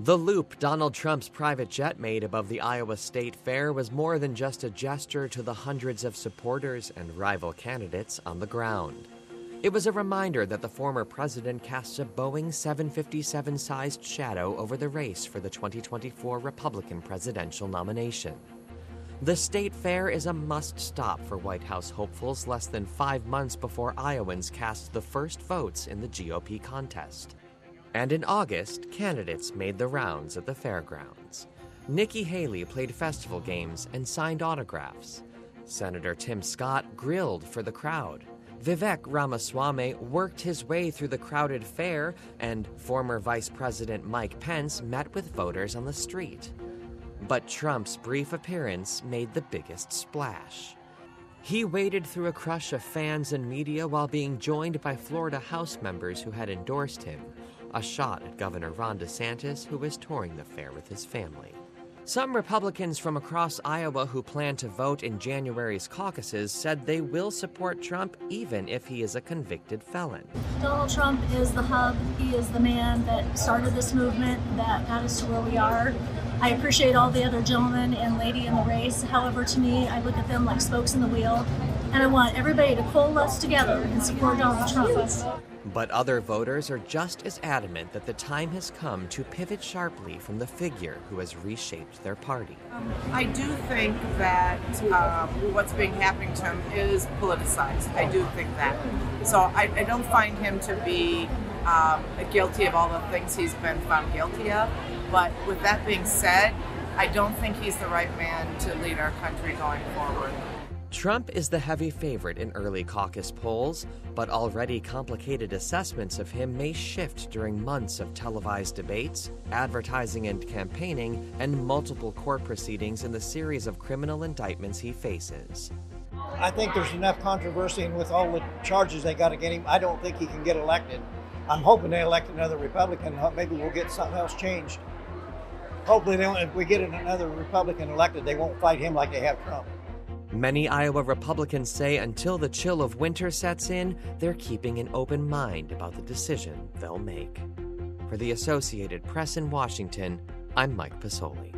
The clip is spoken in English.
The loop Donald Trump's private jet made above the Iowa State Fair was more than just a gesture to the hundreds of supporters and rival candidates on the ground. It was a reminder that the former president casts a Boeing 757 sized shadow over the race for the 2024 Republican presidential nomination. The state fair is a must stop for White House hopefuls less than five months before Iowans cast the first votes in the GOP contest. And in August, candidates made the rounds at the fairgrounds. Nikki Haley played festival games and signed autographs. Senator Tim Scott grilled for the crowd. Vivek Ramaswamy worked his way through the crowded fair, and former Vice President Mike Pence met with voters on the street. But Trump's brief appearance made the biggest splash. He waded through a crush of fans and media while being joined by Florida House members who had endorsed him, a shot at Governor Ron DeSantis, who was touring the fair with his family. Some Republicans from across Iowa who plan to vote in January's caucuses said they will support Trump even if he is a convicted felon. Donald Trump is the hub. He is the man that started this movement that got us to where we are. I appreciate all the other gentlemen and lady in the race. However, to me, I look at them like spokes in the wheel, and I want everybody to coalesce together and support Donald Trump. But other voters are just as adamant that the time has come to pivot sharply from the figure who has reshaped their party. I do think that um, what's being happening to him is politicized. I do think that. So I, I don't find him to be um, guilty of all the things he's been found guilty of. But with that being said, I don't think he's the right man to lead our country going forward. Trump is the heavy favorite in early caucus polls, but already complicated assessments of him may shift during months of televised debates, advertising and campaigning, and multiple court proceedings in the series of criminal indictments he faces. I think there's enough controversy, and with all the charges they got against him, I don't think he can get elected. I'm hoping they elect another Republican. Uh, maybe we'll get something else changed. Hopefully, if we get another Republican elected, they won't fight him like they have Trump. Many Iowa Republicans say until the chill of winter sets in, they're keeping an open mind about the decision they'll make. For the Associated Press in Washington, I'm Mike Pesoli.